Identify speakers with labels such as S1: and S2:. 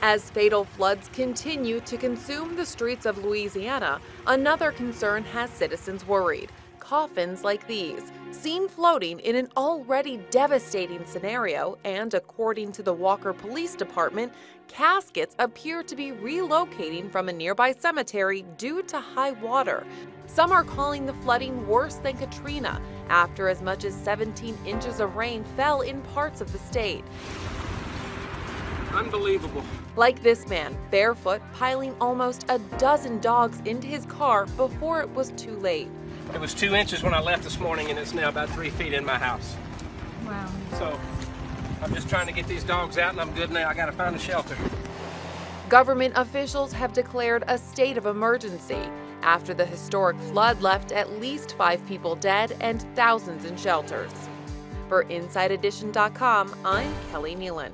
S1: As fatal floods continue to consume the streets of Louisiana, another concern has citizens worried coffins like these, seen floating in an already devastating scenario, and according to the Walker Police Department, caskets appear to be relocating from a nearby cemetery due to high water. Some are calling the flooding worse than Katrina, after as much as 17 inches of rain fell in parts of the state.
S2: Unbelievable.
S1: Like this man, barefoot, piling almost a dozen dogs into his car before it was too late.
S2: It was two inches when I left this morning, and it's now about three feet in my house.
S3: Wow.
S2: So I'm just trying to get these dogs out, and I'm good now. I got to find a shelter.
S1: Government officials have declared a state of emergency after the historic flood left at least five people dead and thousands in shelters. For InsideEdition.com, I'm Kelly Nealon.